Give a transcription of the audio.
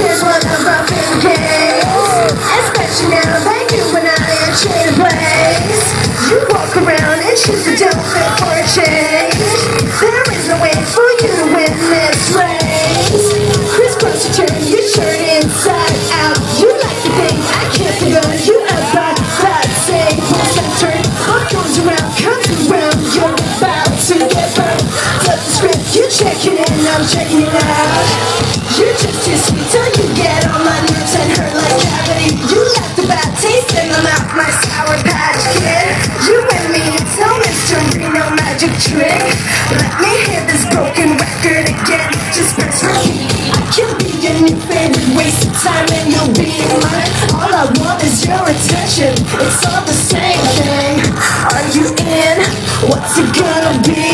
is one of games. Especially now that you I are place. You walk around and for a. There is no way for you to win this race. Turn inside out. You like I can't you about same turn. Around around. You're about to get burned. Flip the script, you checking in, I'm checking it out. Waste time and you'll be mine All I want is your attention It's all the same thing Are you in? What's it gonna be?